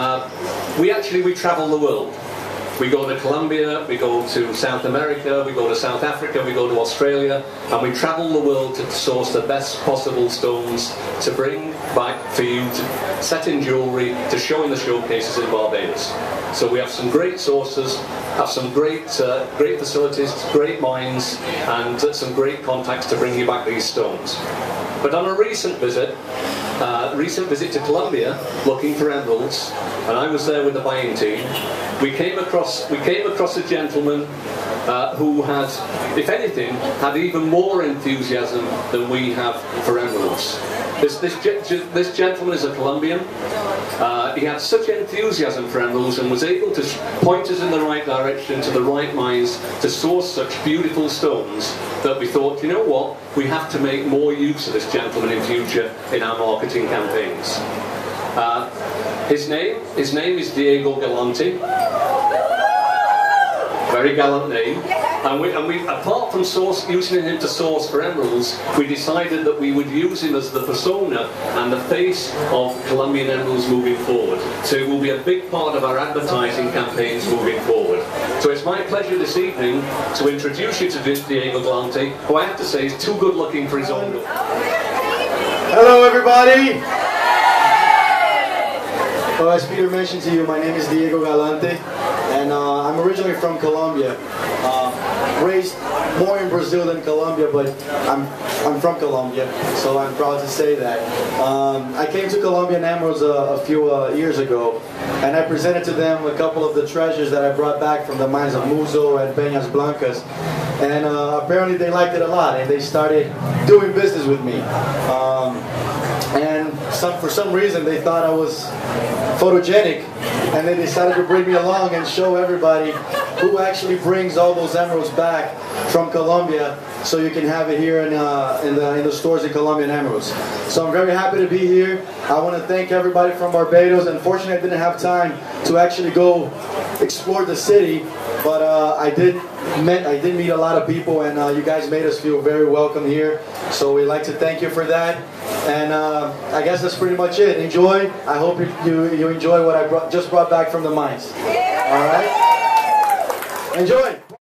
Uh, we actually we travel the world. We go to Colombia, we go to South America, we go to South Africa, we go to Australia, and we travel the world to source the best possible stones to bring back for you to set in jewellery, to show in the showcases in Barbados. So we have some great sources, have some great, uh, great facilities, great mines, and uh, some great contacts to bring you back these stones. But on a recent visit, uh, recent visit to Colombia looking for emeralds, and I was there with the buying team. We came across we came across a gentleman uh, who had, if anything, had even more enthusiasm than we have for emeralds. This, this, this gentleman is a Colombian. Uh, he had such enthusiasm for emeralds and was able to point us in the right direction to the right mines to source such beautiful stones that we thought, you know what, we have to make more use of this gentleman in future in our marketing campaigns. Uh, his name, his name is Diego Galante very gallant name. And we, and we, apart from source, using him to source for emeralds, we decided that we would use him as the persona and the face of Colombian emeralds moving forward. So it will be a big part of our advertising campaigns moving forward. So it's my pleasure this evening to introduce you to Diego Galante, who I have to say is too good looking for his own good. Hello everybody! Well, as Peter mentioned to you, my name is Diego Galante and uh, I'm originally from Colombia. Uh, raised more in Brazil than Colombia, but I'm I'm from Colombia, so I'm proud to say that. Um, I came to Colombian Emeralds a, a few uh, years ago, and I presented to them a couple of the treasures that I brought back from the mines of Muzo and Peñas Blancas, and uh, apparently they liked it a lot, and they started doing business with me. Some, for some reason they thought I was photogenic and they decided to bring me along and show everybody who actually brings all those emeralds back from Colombia so you can have it here in, uh, in, the, in the stores in Colombian Emeralds. So I'm very happy to be here. I want to thank everybody from Barbados. Unfortunately, I didn't have time to actually go explore the city, but uh, I did met I did meet a lot of people, and uh, you guys made us feel very welcome here. So we'd like to thank you for that. And uh, I guess that's pretty much it. Enjoy. I hope you, you enjoy what I brought, just brought back from the mines. All right? Enjoy.